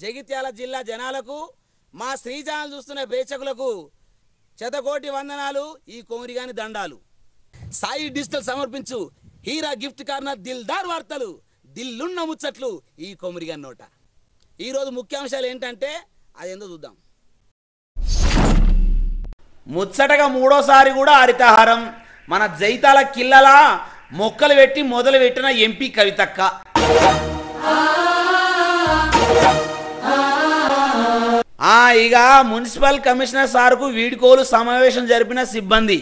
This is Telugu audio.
జగిత్యాల జిల్లా జనాలకు మా శ్రీజాలు చూస్తున్న ప్రేక్షకులకు శతకోటి వందనాలు ఈ కోమిరిగాని దండాలు. సాయి డిజిటల్ సమర్పించు. హీరా గిఫ్ట్ కార్నర్ దిల్దార్ వార్తలు. దిల్లున్న ముచ్చట్లు ఈ కొమరిగా నోట. ఈరోజు ముఖ్యాంశాలు ఏంటంటే అదేందో చూద్దాం. ముచ్చటగా మూడోసారి కూడా హరితహారం. మన జైతాల కిల్లలా మొక్కలు పెట్టి మొదలు పెట్టిన ఎంపీ కవితక్క. ఇక మున్సిపల్ కమిషనర్ సార్కు వీడ్కోలు సమావేశం జరిపిన సిబ్బంది.